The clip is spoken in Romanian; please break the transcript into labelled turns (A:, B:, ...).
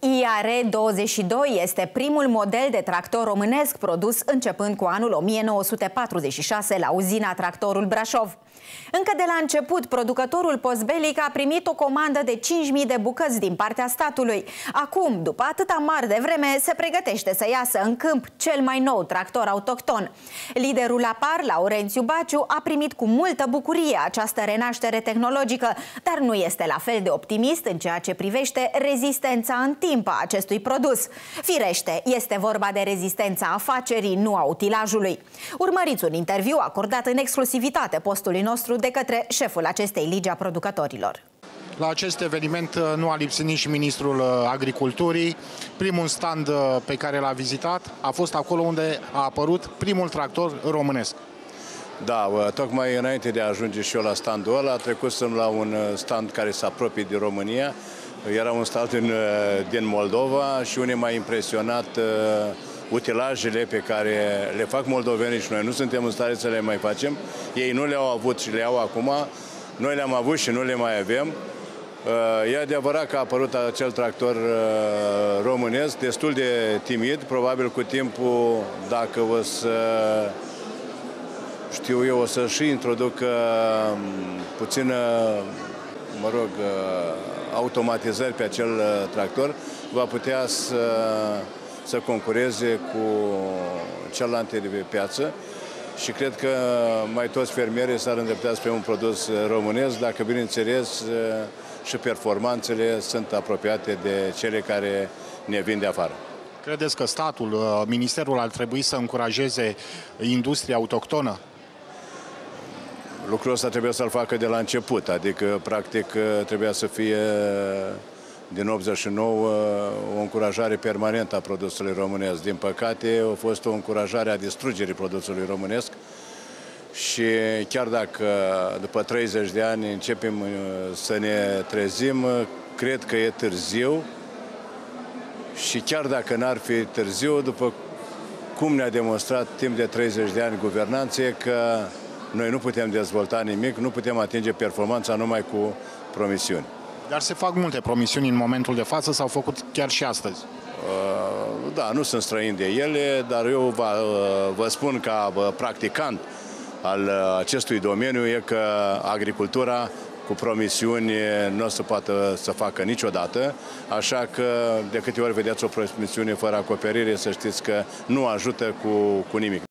A: IAR-22 este primul model de tractor românesc produs începând cu anul 1946 la uzina Tractorul Brașov. Încă de la început, producătorul postbelic a primit o comandă de 5.000 de bucăți din partea statului. Acum, după atâta mare de vreme, se pregătește să iasă în câmp cel mai nou tractor autohton. Liderul APAR, Laurențiu Baciu, a primit cu multă bucurie această renaștere tehnologică, dar nu este la fel de optimist în ceea ce privește rezistența în timp a acestui produs. Firește, este vorba de rezistența afacerii, nu a utilajului. Urmăriți un interviu acordat în exclusivitate postului nostru de către șeful acestei ligi a producătorilor.
B: La acest eveniment uh, nu a lipsit nici ministrul uh, agriculturii. Primul stand uh, pe care l-a vizitat a fost acolo unde a apărut primul tractor românesc.
C: Da, tocmai înainte de a ajunge și eu la standul ăla, trecusem la un stand care se apropie de România. Era un stand din, din Moldova și unii m-a impresionat uh, utilajele pe care le fac moldovenii și noi nu suntem în stare să le mai facem. Ei nu le-au avut și le au acum. Noi le-am avut și nu le mai avem. Uh, e adevărat că a apărut acel tractor uh, românesc, destul de timid, probabil cu timpul, dacă o să știu eu, o să și introduc um, puțină, mă rog, uh, automatizări pe acel tractor, va putea să să concureze cu celelalte de pe piață și cred că mai toți fermierii s-ar îndrepta spre un produs românesc, dacă bineînțeles și performanțele sunt apropiate de cele care ne vin de afară.
B: Credeți că statul, ministerul ar trebui să încurajeze industria autohtonă?
C: Lucrul ăsta trebuie să-l facă de la început, adică practic trebuia să fie din 89 o încurajare permanentă a produsului românesc. Din păcate, a fost o încurajare a distrugerii produsului românesc și chiar dacă după 30 de ani începem uh, să ne trezim, cred că e târziu și chiar dacă n-ar fi târziu, după cum ne-a demonstrat timp de 30 de ani guvernanție, că noi nu putem dezvolta nimic, nu putem atinge performanța numai cu promisiuni.
B: Dar se fac multe promisiuni în momentul de față, s-au făcut chiar și astăzi.
C: Uh, da, nu sunt străin de ele, dar eu vă, uh, vă spun ca uh, practicant al acestui domeniu e că agricultura cu promisiuni nu o să poată să facă niciodată, așa că de câte ori vedeți o promisiune fără acoperire, să știți că nu ajută cu, cu nimic.